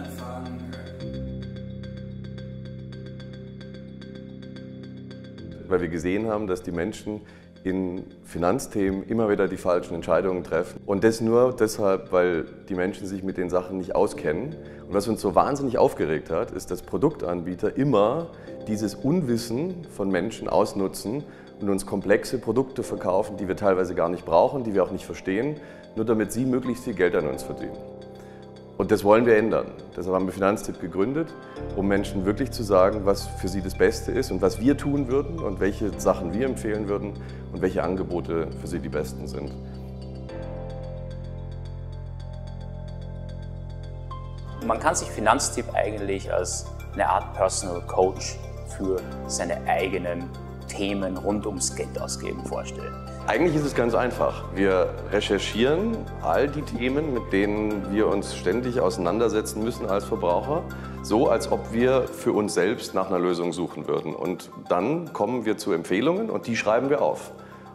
anfangen. Weil wir gesehen haben, dass die Menschen in Finanzthemen immer wieder die falschen Entscheidungen treffen. Und das nur deshalb, weil die Menschen sich mit den Sachen nicht auskennen. Und was uns so wahnsinnig aufgeregt hat, ist, dass Produktanbieter immer dieses Unwissen von Menschen ausnutzen und uns komplexe Produkte verkaufen, die wir teilweise gar nicht brauchen, die wir auch nicht verstehen, nur damit sie möglichst viel Geld an uns verdienen. Und das wollen wir ändern. Deshalb haben wir Finanztipp gegründet, um Menschen wirklich zu sagen, was für sie das Beste ist und was wir tun würden und welche Sachen wir empfehlen würden und welche Angebote für sie die besten sind. Man kann sich Finanztipp eigentlich als eine Art Personal Coach für seine eigenen Themen rund ums Geld ausgeben vorstellen? Eigentlich ist es ganz einfach. Wir recherchieren all die Themen, mit denen wir uns ständig auseinandersetzen müssen als Verbraucher, so als ob wir für uns selbst nach einer Lösung suchen würden. Und dann kommen wir zu Empfehlungen und die schreiben wir auf.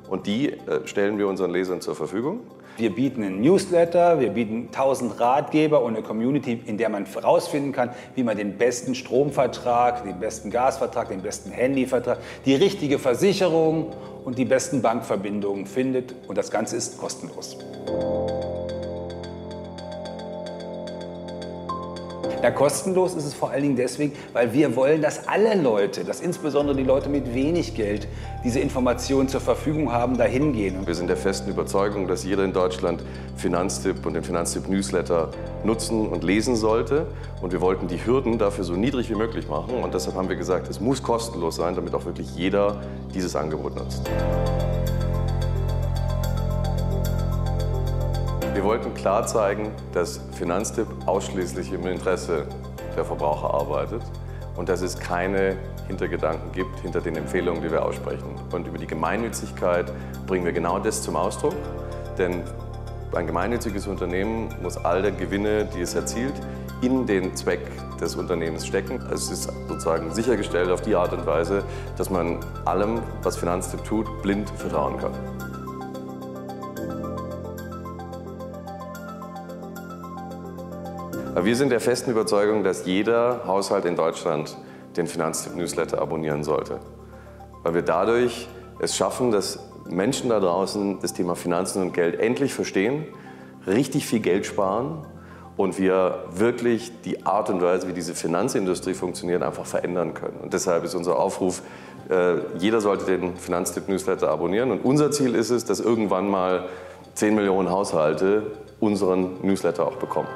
Und die äh, stellen wir unseren Lesern zur Verfügung. Wir bieten einen Newsletter, wir bieten 1000 Ratgeber und eine Community, in der man herausfinden kann, wie man den besten Stromvertrag, den besten Gasvertrag, den besten Handyvertrag, die richtige Versicherung und die besten Bankverbindungen findet. Und das Ganze ist kostenlos. Ja, kostenlos ist es vor allen Dingen deswegen, weil wir wollen, dass alle Leute, dass insbesondere die Leute mit wenig Geld, diese Informationen zur Verfügung haben, dahin gehen. Wir sind der festen Überzeugung, dass jeder in Deutschland Finanztipp und den Finanztipp-Newsletter nutzen und lesen sollte. Und wir wollten die Hürden dafür so niedrig wie möglich machen. Und deshalb haben wir gesagt, es muss kostenlos sein, damit auch wirklich jeder dieses Angebot nutzt. Wir wollten klar zeigen, dass Finanztipp ausschließlich im Interesse der Verbraucher arbeitet und dass es keine Hintergedanken gibt hinter den Empfehlungen, die wir aussprechen. Und über die Gemeinnützigkeit bringen wir genau das zum Ausdruck, denn ein gemeinnütziges Unternehmen muss alle Gewinne, die es erzielt, in den Zweck des Unternehmens stecken. Es ist sozusagen sichergestellt auf die Art und Weise, dass man allem, was Finanztipp tut, blind vertrauen kann. Wir sind der festen Überzeugung, dass jeder Haushalt in Deutschland den Finanztipp-Newsletter abonnieren sollte. Weil wir dadurch es schaffen, dass Menschen da draußen das Thema Finanzen und Geld endlich verstehen, richtig viel Geld sparen und wir wirklich die Art und Weise, wie diese Finanzindustrie funktioniert, einfach verändern können. Und deshalb ist unser Aufruf, äh, jeder sollte den Finanztipp-Newsletter abonnieren. Und unser Ziel ist es, dass irgendwann mal 10 Millionen Haushalte unseren Newsletter auch bekommen.